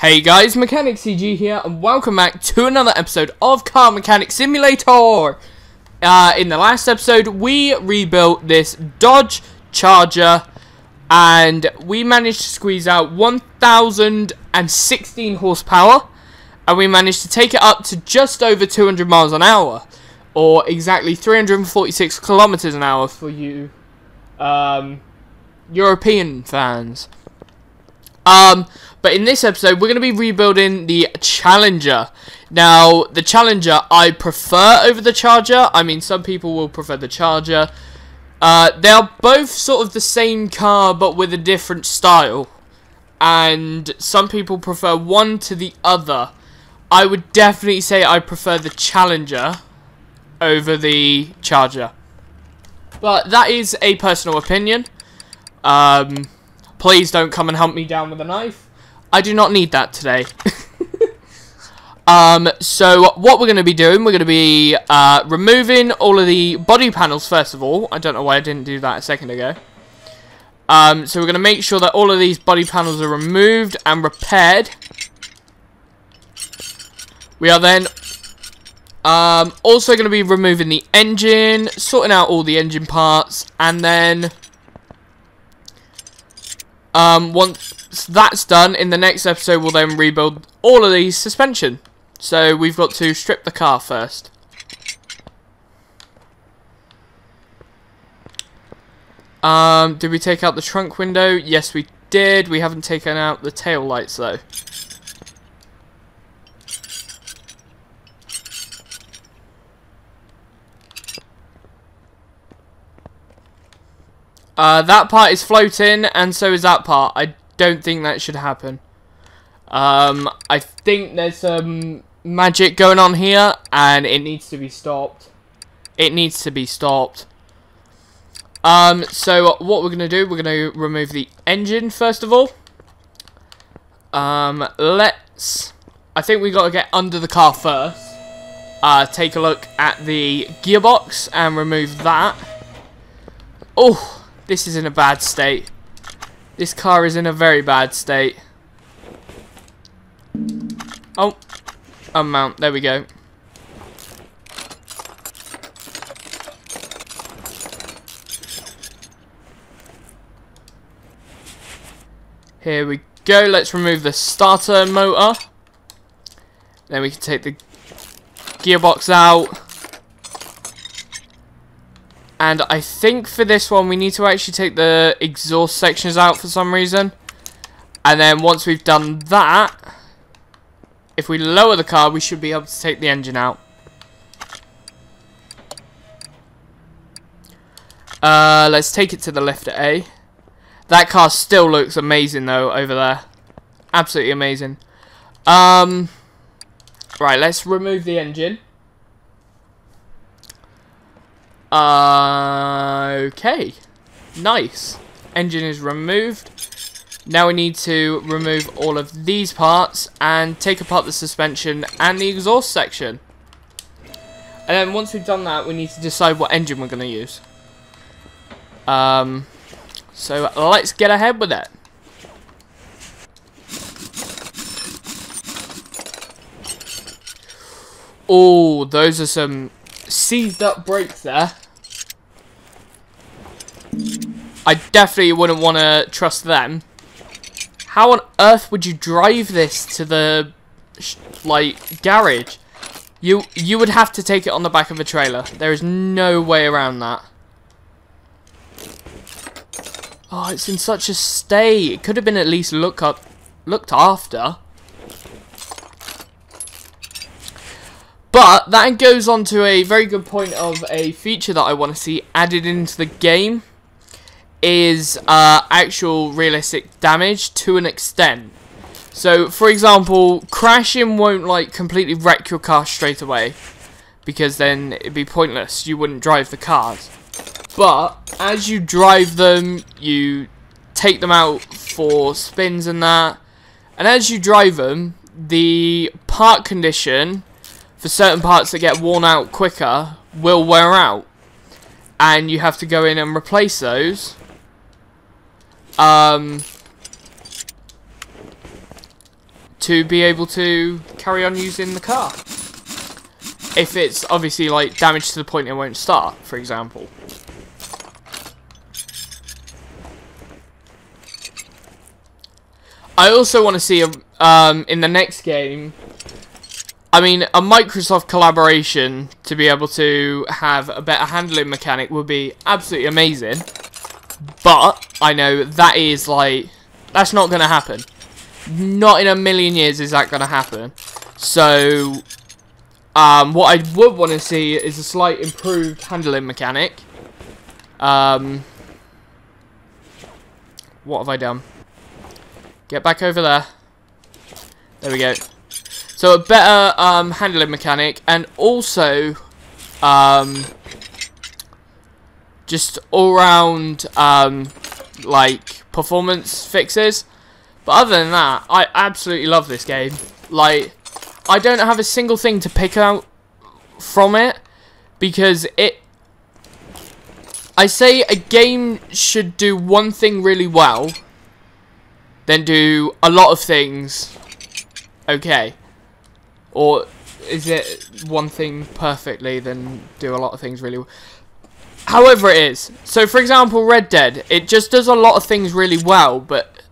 Hey guys, Mechanic CG here, and welcome back to another episode of Car Mechanic Simulator! Uh, in the last episode, we rebuilt this Dodge Charger, and we managed to squeeze out 1,016 horsepower, and we managed to take it up to just over 200 miles an hour, or exactly 346 kilometers an hour for you, um, European fans. Um, but in this episode, we're going to be rebuilding the Challenger. Now, the Challenger I prefer over the Charger. I mean, some people will prefer the Charger. Uh, they are both sort of the same car, but with a different style. And some people prefer one to the other. I would definitely say I prefer the Challenger over the Charger. But that is a personal opinion. Um, please don't come and hunt me down with a knife. I do not need that today. um, so what we're going to be doing, we're going to be uh, removing all of the body panels first of all. I don't know why I didn't do that a second ago. Um, so we're going to make sure that all of these body panels are removed and repaired. We are then um, also going to be removing the engine, sorting out all the engine parts, and then um, once that's done, in the next episode we'll then rebuild all of these suspension. So we've got to strip the car first. Um, did we take out the trunk window? Yes, we did. We haven't taken out the tail lights though. Uh, that part is floating, and so is that part. I don't think that should happen. Um, I think there's some magic going on here, and it needs to be stopped. It needs to be stopped. Um, so what we're going to do, we're going to remove the engine first of all. Um, let's... I think we got to get under the car first. Uh, take a look at the gearbox and remove that. Oh, this is in a bad state. This car is in a very bad state. Oh, unmount. There we go. Here we go. Let's remove the starter motor. Then we can take the gearbox out. And I think for this one, we need to actually take the exhaust sections out for some reason. And then once we've done that, if we lower the car, we should be able to take the engine out. Uh, let's take it to the lift at A. That car still looks amazing though over there. Absolutely amazing. Um, right, let's remove the engine. Okay. Nice. Engine is removed. Now we need to remove all of these parts and take apart the suspension and the exhaust section. And then once we've done that, we need to decide what engine we're going to use. Um, so let's get ahead with it. Oh, those are some seized up brakes there. I definitely wouldn't want to trust them. How on earth would you drive this to the, like, garage? You you would have to take it on the back of a trailer. There is no way around that. Oh, it's in such a state. It could have been at least look up, looked after. But that goes on to a very good point of a feature that I want to see added into the game is uh, actual realistic damage to an extent. So, for example, crashing won't like completely wreck your car straight away because then it'd be pointless. You wouldn't drive the cars. But as you drive them, you take them out for spins and that. And as you drive them, the part condition for certain parts that get worn out quicker will wear out and you have to go in and replace those um, to be able to carry on using the car. If it's obviously like damaged to the point it won't start, for example. I also want to see um, in the next game. I mean, a Microsoft collaboration to be able to have a better handling mechanic would be absolutely amazing. But I know that is like that's not going to happen. Not in a million years is that going to happen. So, um, what I would want to see is a slight improved handling mechanic. Um, what have I done? Get back over there. There we go. So a better um, handling mechanic and also um, just all round um, like performance fixes. But other than that, I absolutely love this game. Like, I don't have a single thing to pick out from it because it. I say a game should do one thing really well, then do a lot of things okay. Or is it one thing perfectly, then do a lot of things really well? However it is. So, for example, Red Dead, it just does a lot of things really well, but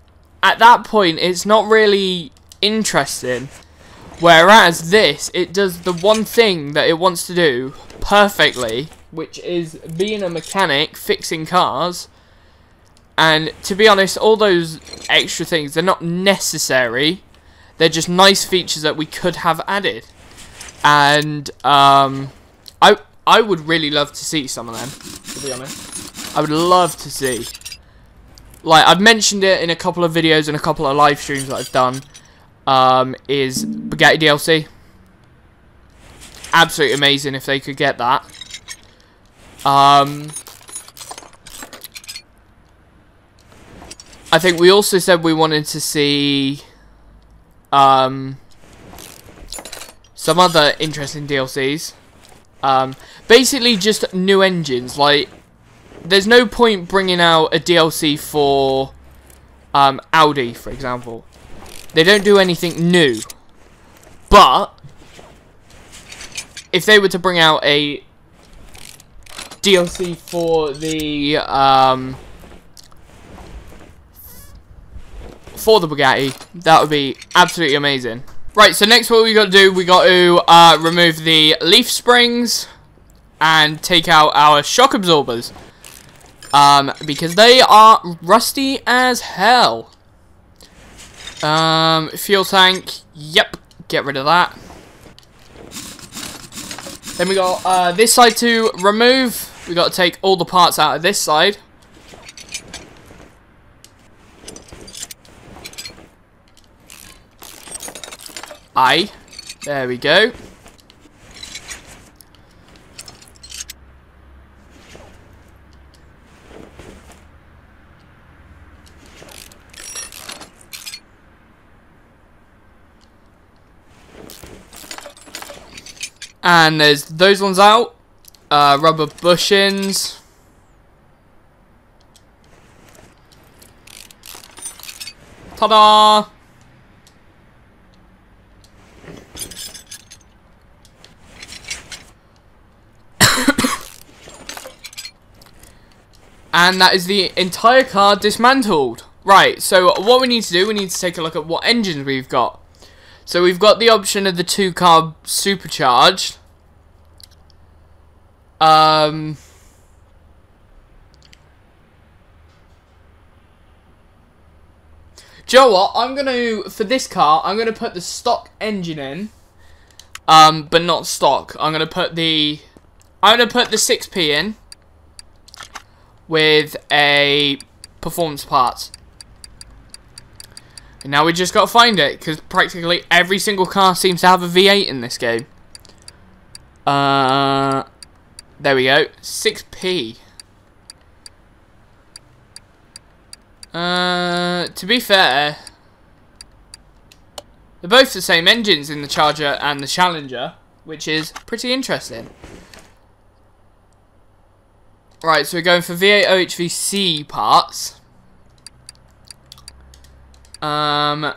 at that point, it's not really interesting. Whereas this, it does the one thing that it wants to do perfectly, which is being a mechanic, fixing cars. And to be honest, all those extra things, they're not necessary. They're just nice features that we could have added. And um, I I would really love to see some of them, to be honest. I would love to see. Like, I've mentioned it in a couple of videos and a couple of live streams that I've done. Um, is Bugatti DLC. Absolutely amazing if they could get that. Um, I think we also said we wanted to see um, some other interesting DLCs. Um, basically just new engines. Like, there's no point bringing out a DLC for um, Audi, for example. They don't do anything new. But, if they were to bring out a DLC for the, um, for the Bugatti, that would be absolutely amazing. Right, so next what we got to do, we got to uh, remove the leaf springs and take out our shock absorbers. Um, because they are rusty as hell. Um, fuel tank, yep, get rid of that. Then we got uh, this side to remove. We got to take all the parts out of this side. Aye. There we go. And there's those ones out. Uh, rubber bushings. Ta-da! And that is the entire car dismantled. Right, so what we need to do, we need to take a look at what engines we've got. So we've got the option of the two carb supercharged. Um... Do you know what? I'm going to, for this car, I'm going to put the stock engine in. Um, but not stock. I'm going to put the, I'm going to put the 6P in. With a performance part. And now we just got to find it, because practically every single car seems to have a V8 in this game. Uh, there we go. 6P. Uh, to be fair, they're both the same engines in the Charger and the Challenger, which is pretty interesting. Right, so we're going for V8 OHVC parts. Um,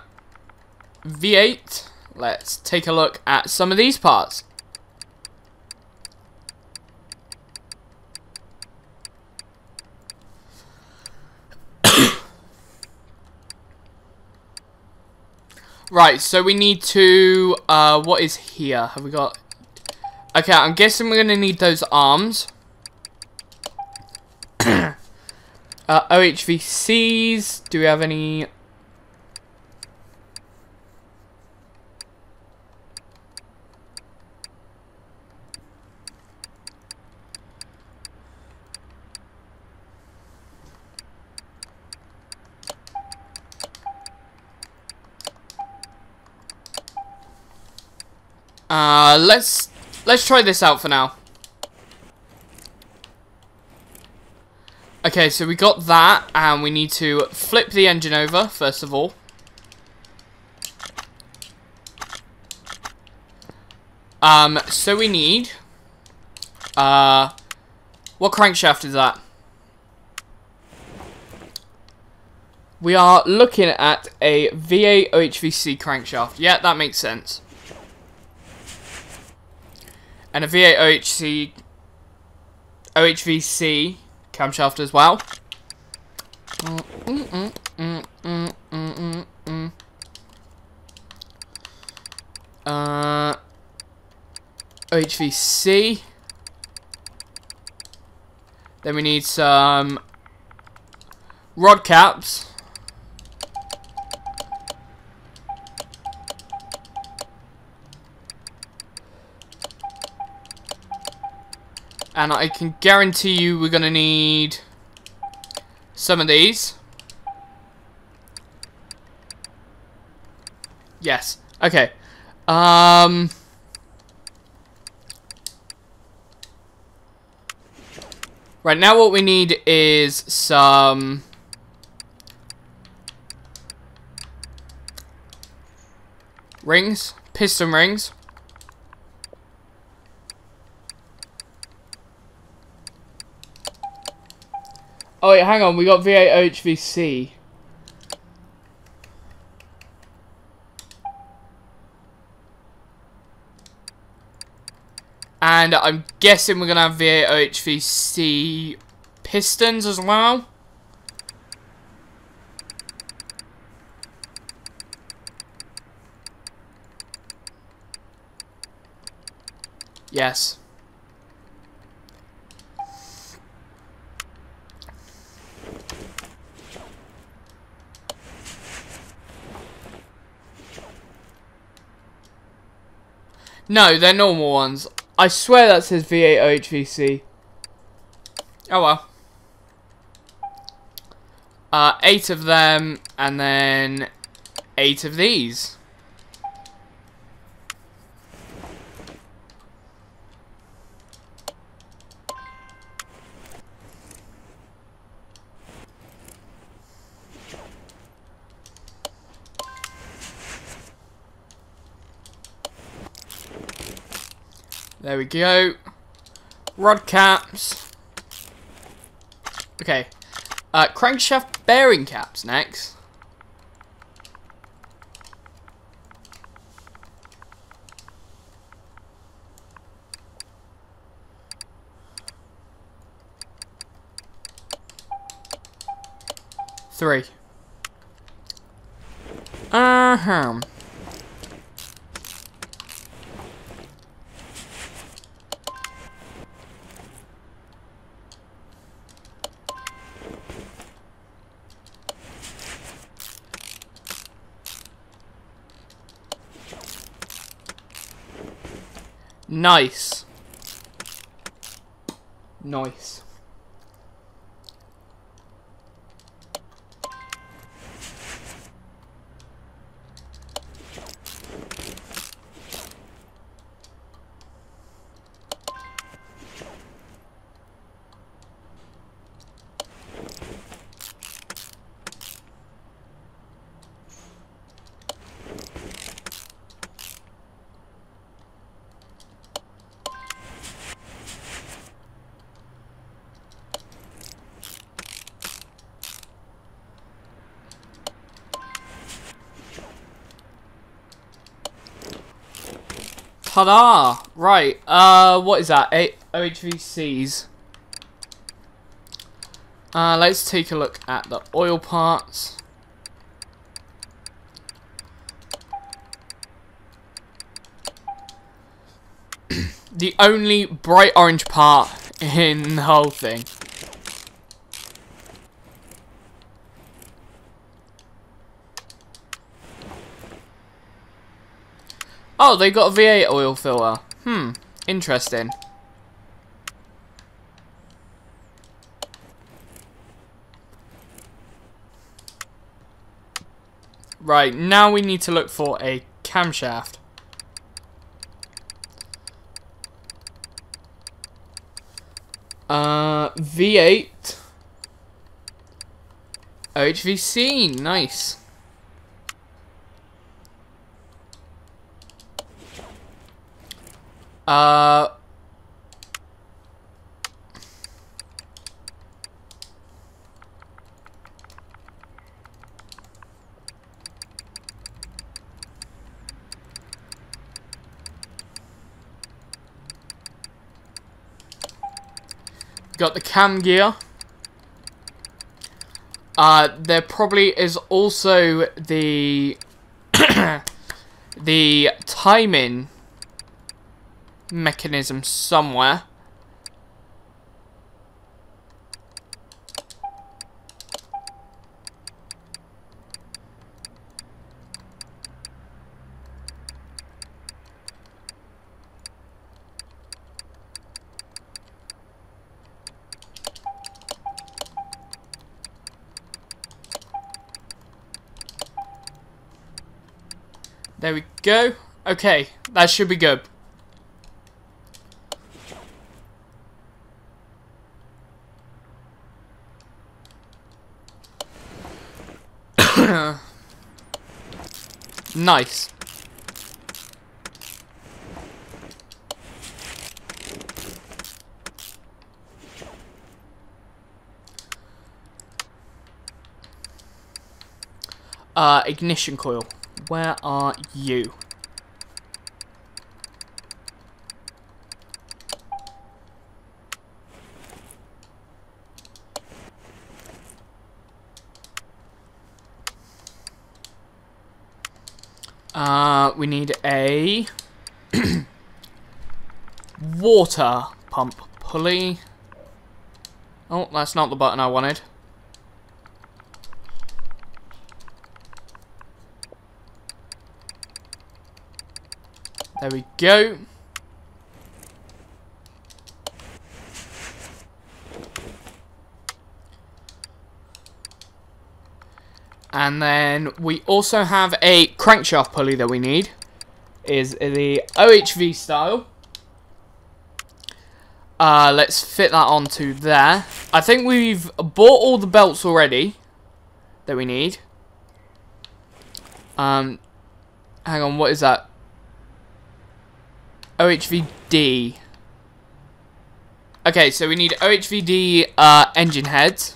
V8, let's take a look at some of these parts. right, so we need to, uh, what is here? Have we got, okay, I'm guessing we're going to need those arms. uh, OHVCs, do we have any Uh, let's let's try this out for now. Okay, so we got that, and we need to flip the engine over, first of all. Um, so we need... Uh, what crankshaft is that? We are looking at a V8 OHVC crankshaft. Yeah, that makes sense and a V8 OHC, OHVC camshaft as well. uh, OHVC. Then we need some rod caps. And I can guarantee you we're going to need some of these. Yes. Okay. Um... Right, now what we need is some... Rings. Piston rings. Oh wait, hang on. We got V8 HVC. And I'm guessing we're going to have V8 HVC pistons as well. Yes. No, they're normal ones. I swear that says V8 OHVC. Oh well. Uh, eight of them, and then eight of these. There we go. Rod caps. Okay. Uh, crankshaft bearing caps next. Three. Uh-huh. Nice. Nice. Ta-da! Right, uh, what is that? A OHVCs. Uh, let's take a look at the oil parts. the only bright orange part in the whole thing. Oh, they got a V8 oil filler. Hmm, interesting. Right, now we need to look for a camshaft. Uh, V8. OHVC, nice. Uh, got the cam gear. Uh, there probably is also the the timing mechanism somewhere. There we go. Okay, that should be good. Nice. Uh, ignition coil. Where are you? Uh, we need a water pump pulley. Oh, that's not the button I wanted. There we go. And then we also have a crankshaft pulley that we need. Is the OHV style. Uh, let's fit that onto there. I think we've bought all the belts already that we need. Um, hang on, what is that? OHVD. Okay, so we need OHVD uh, engine heads.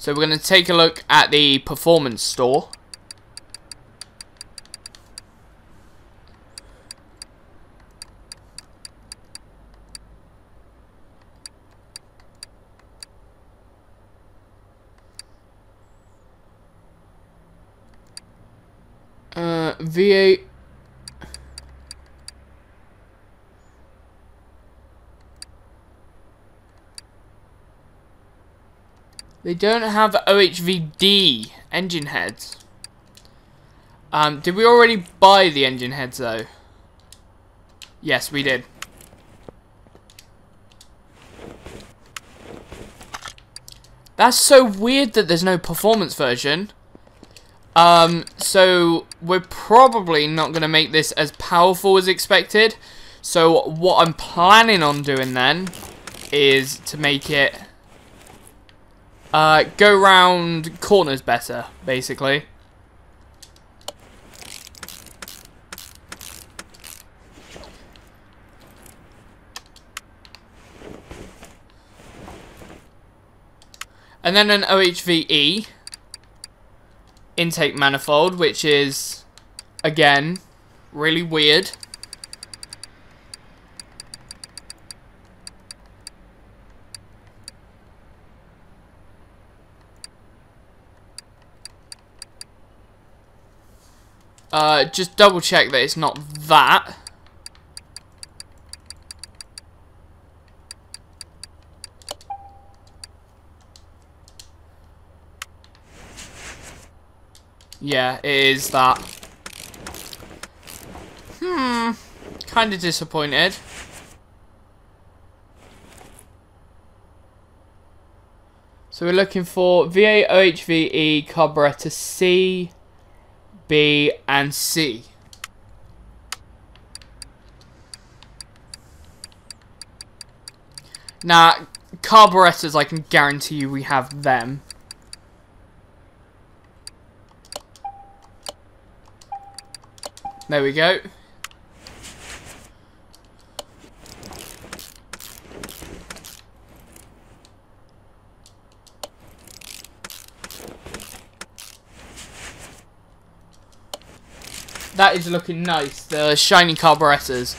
So we're going to take a look at the performance store. Uh, V8 They don't have OHVD engine heads. Um, did we already buy the engine heads though? Yes, we did. That's so weird that there's no performance version. Um, so we're probably not going to make this as powerful as expected. So what I'm planning on doing then is to make it uh, go round corners better, basically. And then an OHVE intake manifold, which is, again, really weird. Uh, just double check that it's not that. Yeah, it is that. Hmm. Kind of disappointed. So we're looking for V8 OHVE carburetor C, B, and C. Now, carburetors, I can guarantee you we have them. There we go. That is looking nice, the shiny carburetors.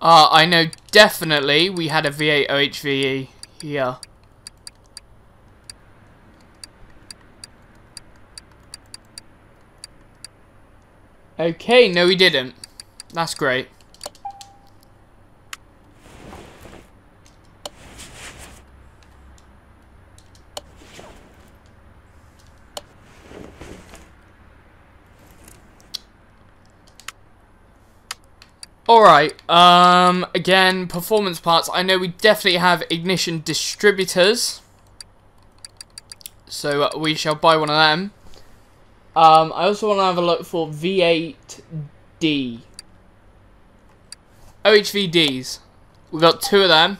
Uh, I know definitely we had a V8 OHVE here. Okay, no he didn't. That's great. Alright, um, again, performance parts. I know we definitely have ignition distributors. So uh, we shall buy one of them. Um, I also want to have a look for V8D. OHVDs. We've got two of them.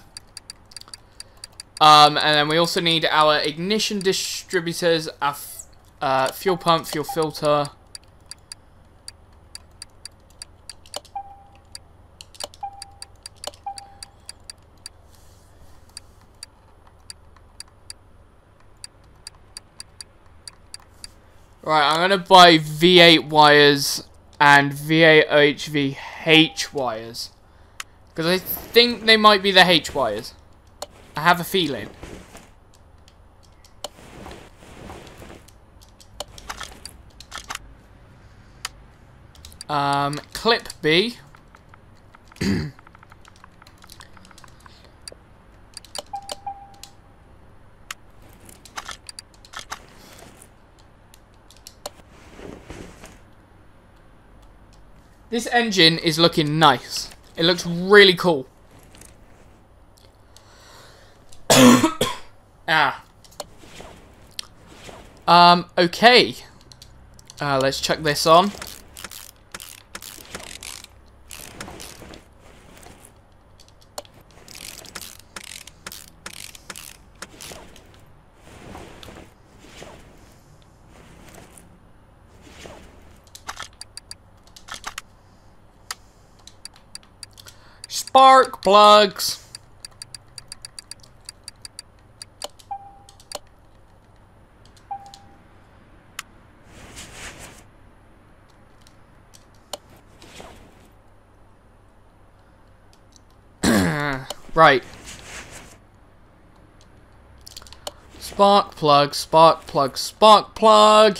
Um, and then we also need our ignition distributors, our uh, fuel pump, fuel filter, Right, I'm going to buy V8 wires and V8 OHVH wires. Because I think they might be the H wires. I have a feeling. Um, clip B. This engine is looking nice. It looks really cool. ah. Um, okay. Uh, let's chuck this on. Spark plugs. right. Spark plug, spark plug, spark plug.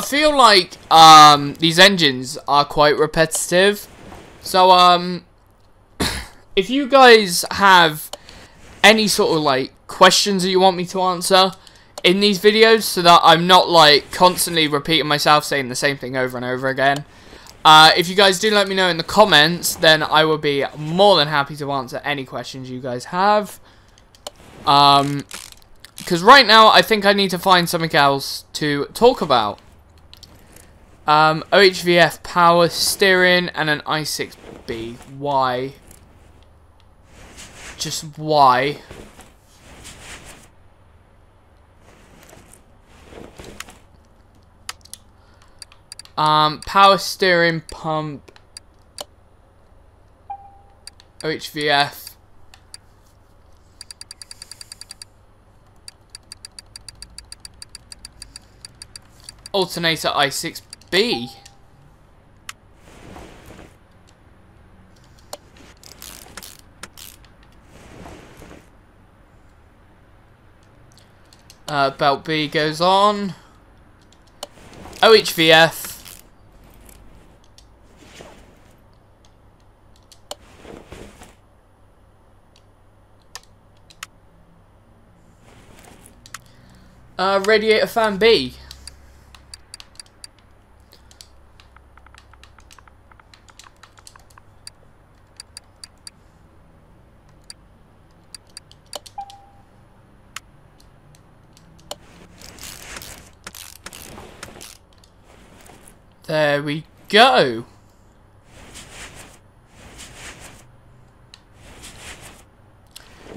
I feel like um, these engines are quite repetitive. So, um, if you guys have any sort of like questions that you want me to answer in these videos so that I'm not like constantly repeating myself saying the same thing over and over again. Uh, if you guys do let me know in the comments, then I will be more than happy to answer any questions you guys have. Um, because right now I think I need to find something else to talk about. Um, OHVF power, steering, and an i6B. Why? Just why? Um, power steering pump. OHVF. Alternator I6 i6B. Uh, belt B goes on. OHVF. Uh, radiator fan B. There we go.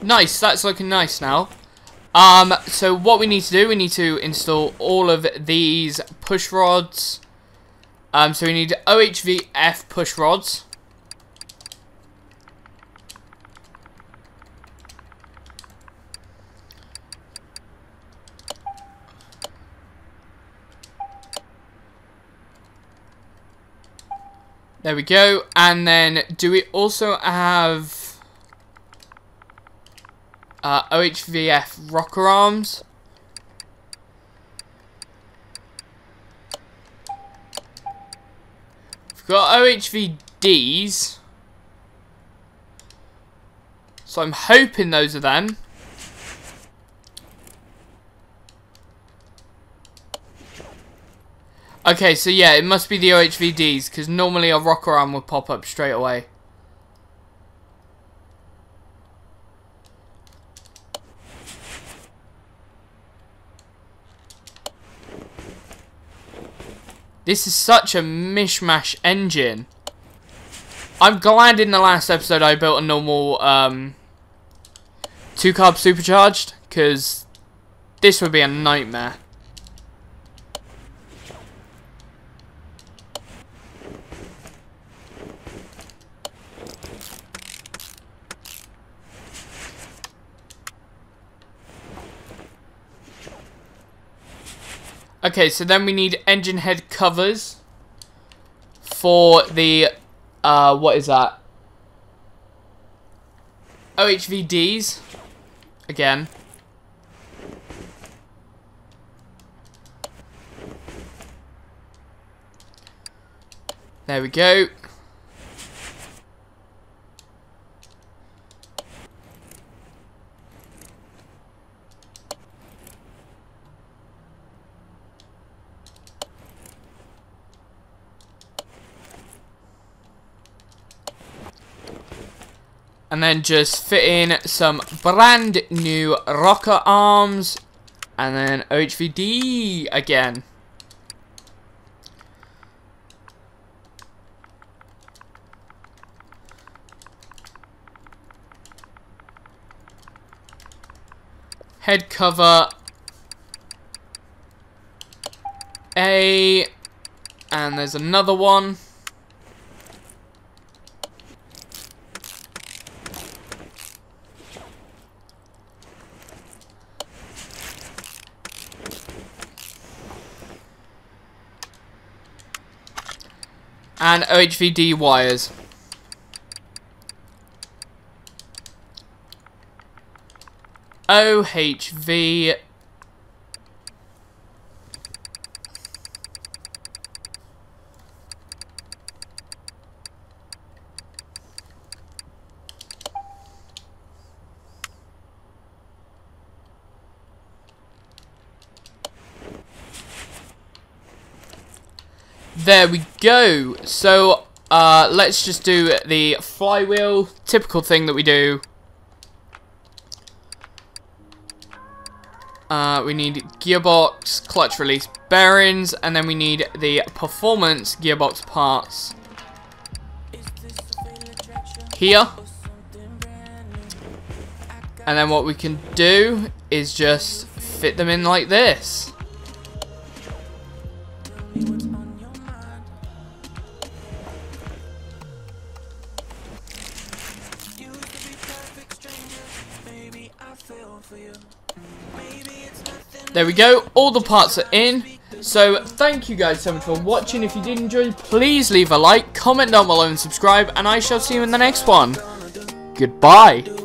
Nice, that's looking nice now. Um, so what we need to do, we need to install all of these push rods. Um, so we need OHVF push rods. There we go. And then do we also have uh, OHVF rocker arms? We've got OHVDs. So I'm hoping those are them. Okay, so yeah, it must be the OHVDs, because normally a rocker arm would pop up straight away. This is such a mishmash engine. I'm glad in the last episode I built a normal um, 2-carb supercharged, because this would be a nightmare. Okay, so then we need engine head covers for the, uh, what is that? OHVDs. Again. There we go. And then just fit in some brand new rocker arms. And then OHVD again. Head cover A and there's another one. And OHVD wires. OHV There we go. So, uh, let's just do the flywheel. Typical thing that we do. Uh, we need gearbox, clutch release bearings, and then we need the performance gearbox parts here. And then what we can do is just fit them in like this. There we go, all the parts are in. So, thank you guys so much for watching. If you did enjoy, please leave a like, comment down below, and subscribe. And I shall see you in the next one. Goodbye.